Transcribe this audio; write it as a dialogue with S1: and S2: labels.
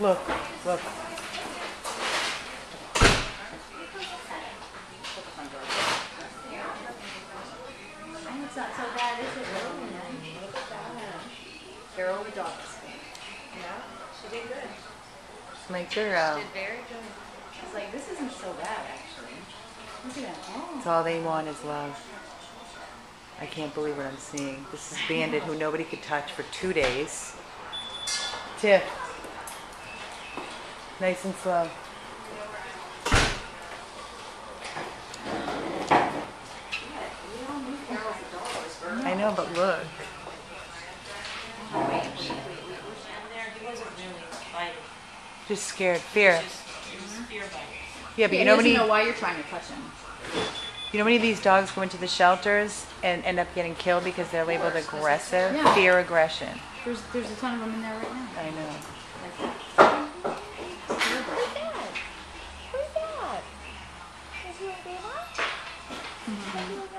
S1: Look, look.
S2: And it's not so bad, is it? They're only dogs. Yeah, she did good.
S1: My girl.
S2: Did very good. She's like, this isn't so bad, actually. Look at that. Oh.
S1: That's all they want is love. I can't believe what I'm seeing. This is Bandit, who nobody could touch for two days. Tiff. Nice and slow. I know, but look.
S3: He wasn't really biting.
S1: Just scared. Fear.
S3: It was.
S1: Yeah, but
S2: Yeah,
S1: you know
S2: he
S1: many
S2: doesn't know why you're trying to touch him.
S1: You know, many of these dogs go into the shelters and end up getting killed because they're labeled aggressive,
S2: yeah.
S1: fear aggression.
S2: There's there's a ton of them in there right now.
S1: I know.
S2: That? That? Is he a?